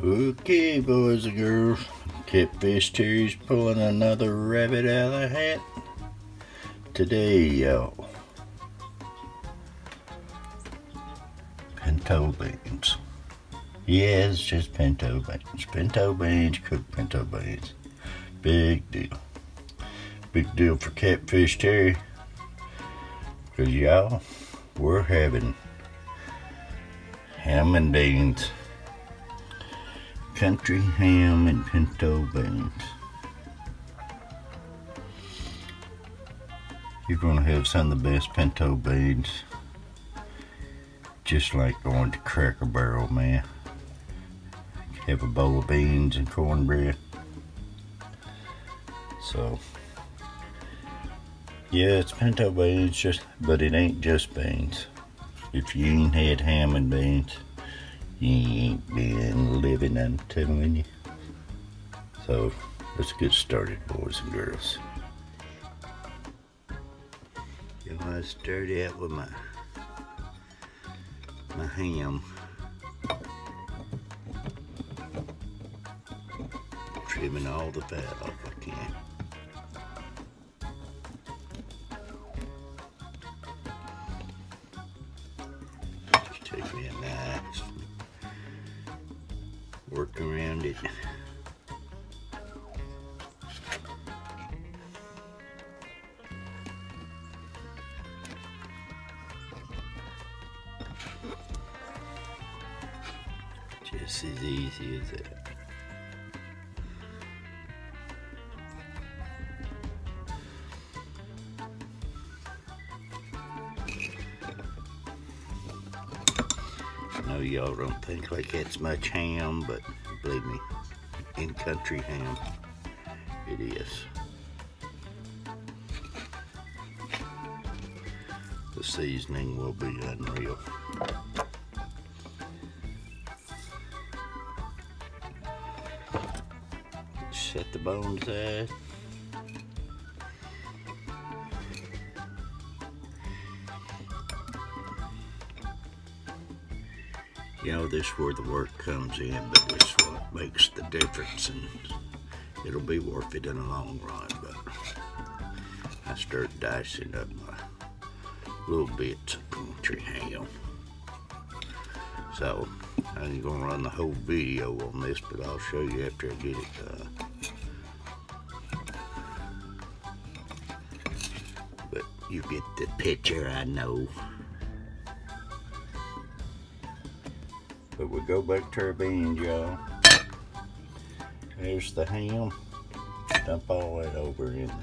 Okay, boys and girls, Catfish Terry's pulling another rabbit out of the hat. Today, y'all, pinto beans. Yeah, it's just pinto beans. Pinto beans, cooked pinto beans. Big deal. Big deal for Catfish Terry. Because, y'all, we're having ham and beans country ham and pinto beans. You're gonna have some of the best pinto beans. Just like going to Cracker Barrel, man. Have a bowl of beans and cornbread. So, yeah, it's pinto beans, just but it ain't just beans. If you ain't had ham and beans, you ain't been living, I'm telling you. So let's get started, boys and girls. You know, I start out with my my ham. Trimming all the fat off I can. Take me a knife around it. Just as easy as that. I know y'all don't think like that's much ham, but believe me, in country ham, it is. The seasoning will be unreal. Set the bones aside. You know this where the work comes in but it's what makes the difference and it'll be worth it in the long run but I start dicing up my little bits of country ham. So I ain't gonna run the whole video on this but I'll show you after I get it done but you get the picture I know But we go back to our beans, y'all. There's the ham. Dump all that over in there.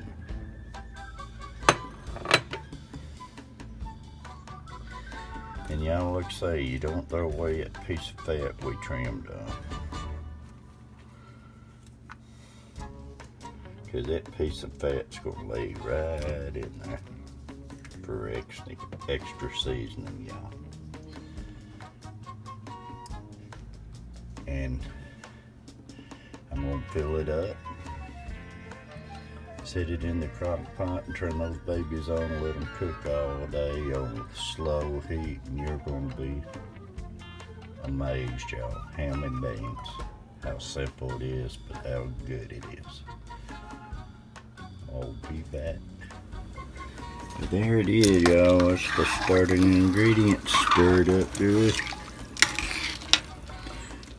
And y'all, like I say, you don't throw away that piece of fat we trimmed off. Because that piece of fat's going to lay right in there for extra, extra seasoning, y'all. And I'm gonna fill it up set it in the crock pot and turn those babies on let them cook all day on slow heat and you're gonna be amazed y'all ham and beans how simple it is but how good it is. I'll be back. There it is y'all. That's the starting ingredients stirred up good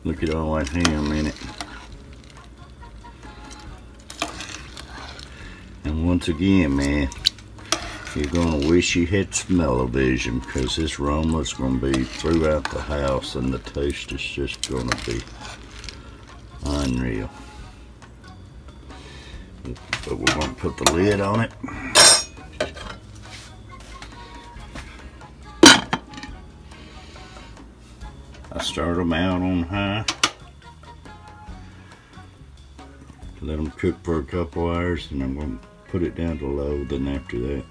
Look at all that ham in it. And once again, man, you're going to wish you had smell-o-vision because this aroma's going to be throughout the house and the taste is just going to be unreal. But we're going to put the lid on it. Start them out on high. Let them cook for a couple hours and I'm going to put it down to low. Then after that,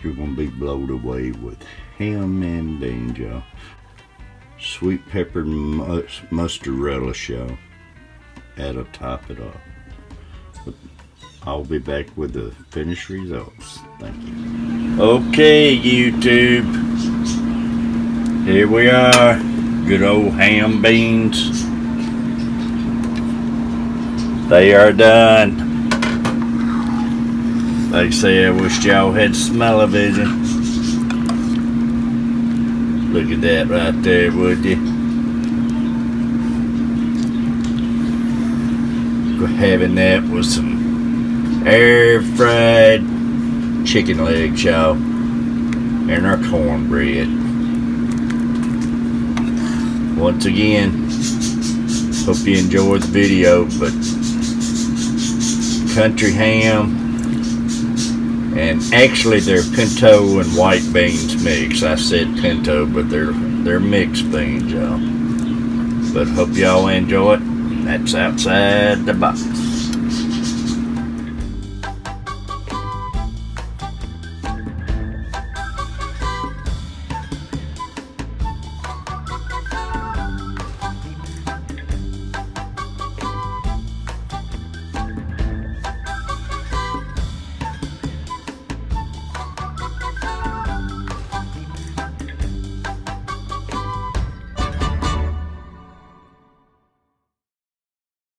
you're going to be blown away with ham and y'all. Sweet pepper mustard relish, y'all. That'll top it off. But I'll be back with the finished results. Thank you. Okay, YouTube. Here we are. Good old ham beans. They are done. Like I say, I wish y'all had smell-o-vision. Look at that right there, would you? Having that with some air fried chicken legs, y'all, and our cornbread. Once again, hope you enjoyed the video, but country ham and actually they're pinto and white beans mix. I said pinto, but they're they're mixed beans, y'all. But hope y'all enjoy it. That's outside the box.